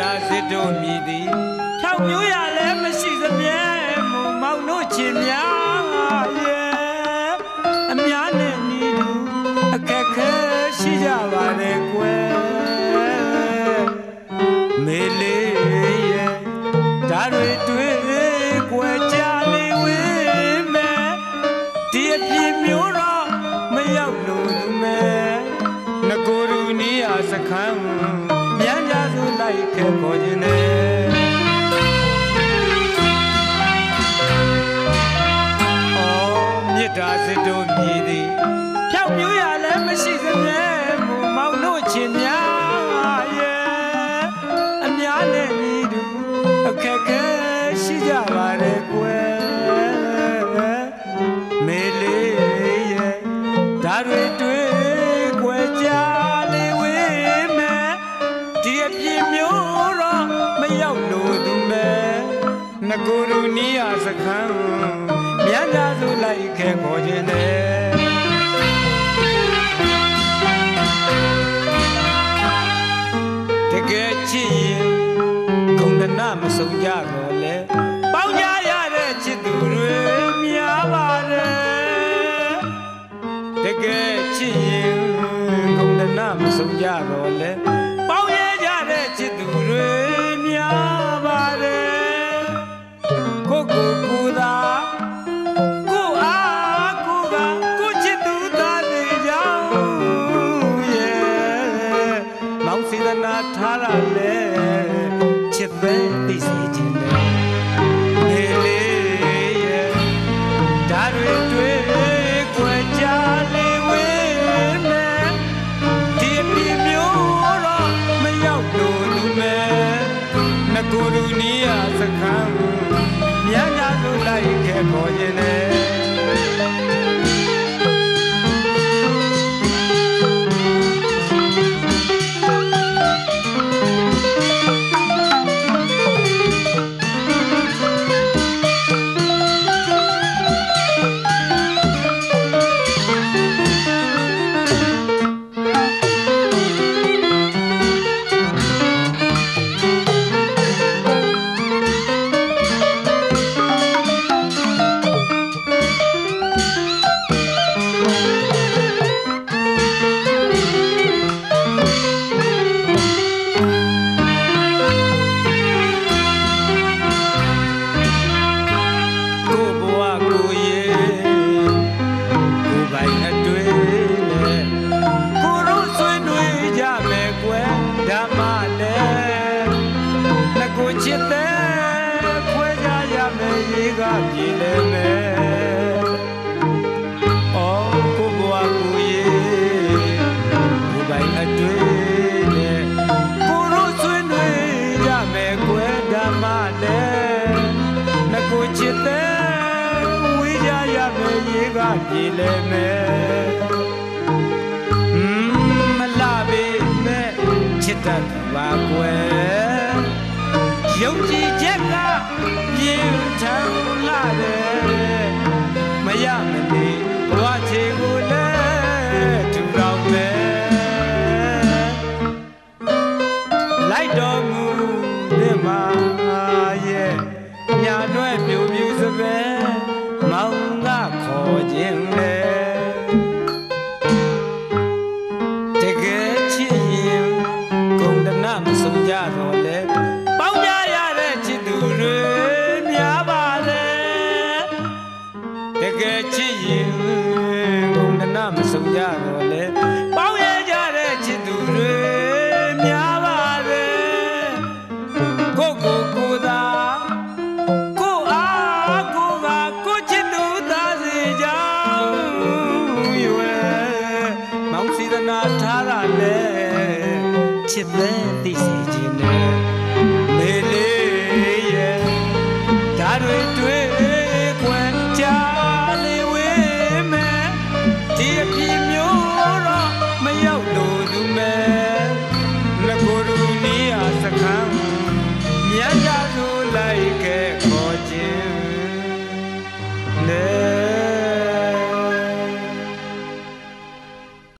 တာစစ်တို့မြည်သည်ဖြောင်မျိုးရလည်းမရှိသမြဲမုံမောင်တို့ချင်းများရဲ့အများနဲ့ညီသူအခက်ခဲရှိကြပါလေကွယ်မေလေးရဲ့ဓာတွေတွေ့ကွယ်ကြလေဝေးမယ်ဒီအပြည့်မျိုးတော့မရောက်လို့မဲငကိုရူနီးရစခန်း အော် ငကိုရူနီးရစခန်းမြန်သာစုလိုက်ခဲ့ခေါ်ခြင်းနဲ့တကယ်ချစ်ရင်ဂုံဒနာမဆုံးကြတော့လေပေါင်းကြရတဲ့ချစ်သူတွေများပါတယ်တကယ်ချစ်ရင်ဂုံဒနာမဆုံးကြတော့လေ စေခြင်းနဲ့လေလေရဲ့ဒါတွေတွေ့ကွယ်ကြလေဝေးမယ်ဒီအပြစ်မျိုးတော့မရောက်လို့လူမဲ့ငကိုလူနီးရစခန်းမြန်ကြလို့လိုက်ခဲ့ပေါ်ခြင်းနဲ့ မ္မလည်းငကိုချစ်တဲ့ဝေးကြရမယ်ရေကပြေလဲမယ်ဟွန်းမလာပေမဲ့ချစ်တတ်သူပါကွယ်ယုံကြည်ချက်ကပြင်းထန်လာတယ် ရဲ့ညာတွဲပြူပြူစပယ်မောင်ကခေါ်ခြင်းလေတကယ်ချစ်ရင်ဂုံတနာမဆုံးကြတော့လေပေါင်းကြရတဲ့ချစ်သူတွေများပါလေတကယ်ချစ်ရင်ဂုံတနာမဆုံးကြတော့လေ နဲ့ချစ်သက်သိစေခြင်းနဲ့မေလေးရဲ့ဓာတွေတွေ့ခွန်ချလေဝေးမယ်ဒီအဖြစ်မျိုးတော့မရောက်လို့သူမယ်ငကိုယ်လူနီးရစခန်းမြတ်ရသူလိုက်